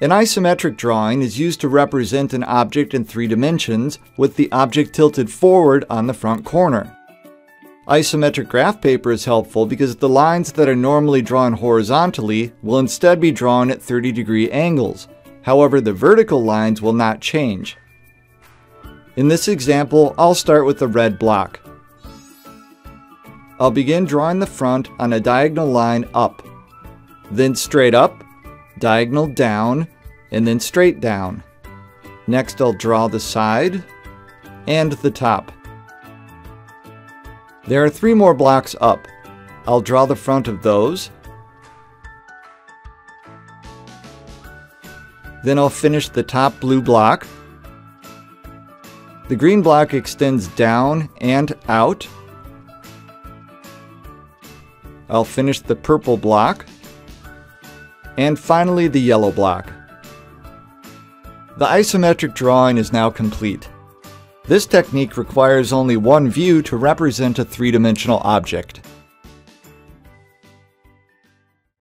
An isometric drawing is used to represent an object in three dimensions with the object tilted forward on the front corner. Isometric graph paper is helpful because the lines that are normally drawn horizontally will instead be drawn at 30 degree angles. However, the vertical lines will not change. In this example, I'll start with the red block. I'll begin drawing the front on a diagonal line up, then straight up, diagonal down, and then straight down. Next I'll draw the side and the top. There are three more blocks up. I'll draw the front of those. Then I'll finish the top blue block. The green block extends down and out. I'll finish the purple block. And finally the yellow block. The isometric drawing is now complete. This technique requires only one view to represent a three-dimensional object.